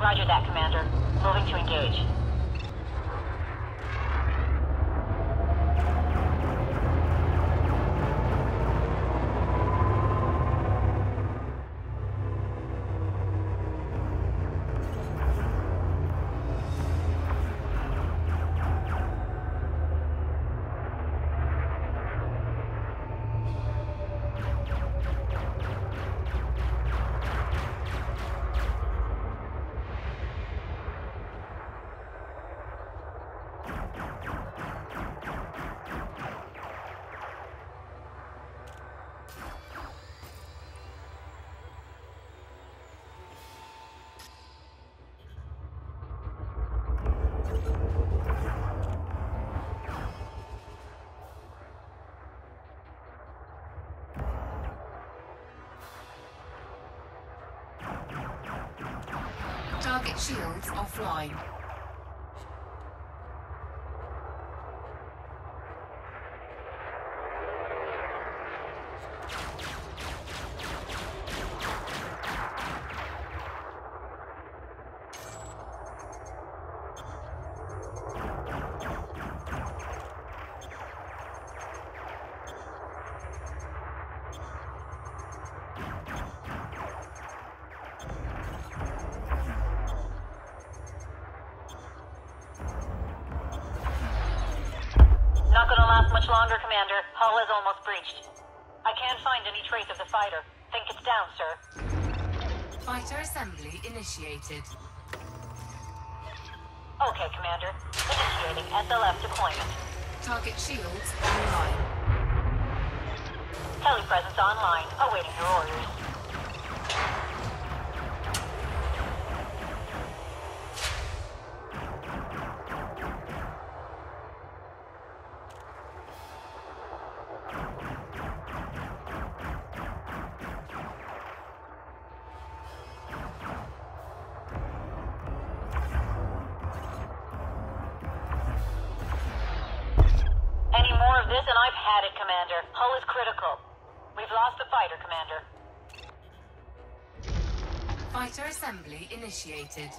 Roger that, Commander. Moving to engage. Target shields offline. Last much longer, Commander. Hull is almost breached. I can't find any trace of the fighter. Think it's down, sir. Fighter assembly initiated. Okay, Commander. Initiating SLF deployment. Target shields online. Telepresence online. Awaiting your orders. This and I've had it, Commander. Hull is critical. We've lost the fighter, Commander. Fighter assembly initiated.